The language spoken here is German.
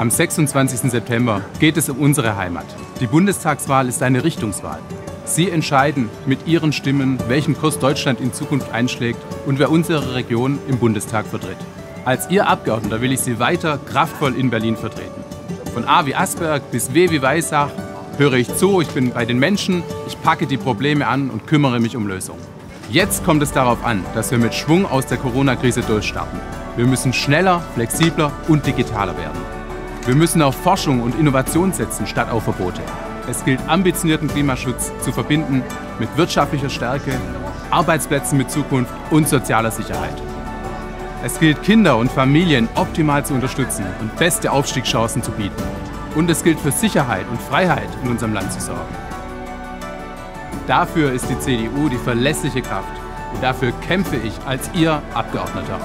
Am 26. September geht es um unsere Heimat. Die Bundestagswahl ist eine Richtungswahl. Sie entscheiden mit Ihren Stimmen, welchen Kurs Deutschland in Zukunft einschlägt und wer unsere Region im Bundestag vertritt. Als Ihr Abgeordneter will ich Sie weiter kraftvoll in Berlin vertreten. Von A wie Asberg bis W wie Weissach höre ich zu, ich bin bei den Menschen, ich packe die Probleme an und kümmere mich um Lösungen. Jetzt kommt es darauf an, dass wir mit Schwung aus der Corona-Krise durchstarten. Wir müssen schneller, flexibler und digitaler werden. Wir müssen auf Forschung und Innovation setzen statt auf Verbote. Es gilt, ambitionierten Klimaschutz zu verbinden mit wirtschaftlicher Stärke, Arbeitsplätzen mit Zukunft und sozialer Sicherheit. Es gilt, Kinder und Familien optimal zu unterstützen und beste Aufstiegschancen zu bieten. Und es gilt für Sicherheit und Freiheit in unserem Land zu sorgen. Dafür ist die CDU die verlässliche Kraft. Und dafür kämpfe ich als Ihr Abgeordneter.